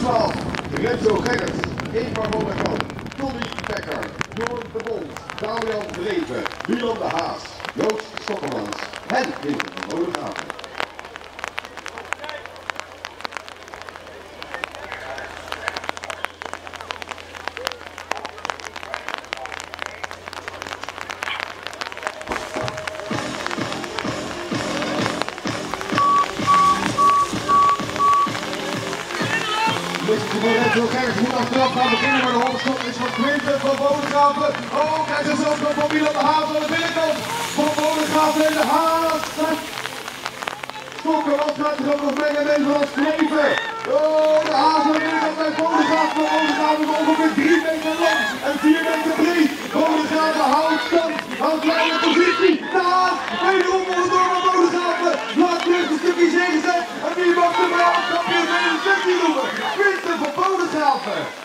12, Renzo Gerrits, Eva Kamp, Tony Becker, Johan de Bond, Damian Dreven, Milan de Haas, Joost Stokkermans en Hilde van Gerrits moet achteraf gaan beginnen, maar de hoogstop is van Quinten van Bodegraven. Oh, kijk eens nog van Milan de Haas aan de binnenkant. Van Bodegraven en de Haas. Stokkermans gaat zich ook nog mengen met van Streven. Oh, de Haas aan de binnenkant bij Bodegraven. Van Bodegraven is ongeveer 3 meter lang en 4 meter breed. Bodegraven houdt stand, houdt kleine positie. De Haas, wederom door van Bodegraven. Laat terug een stukje zegenzet. En wie mag de brand helper.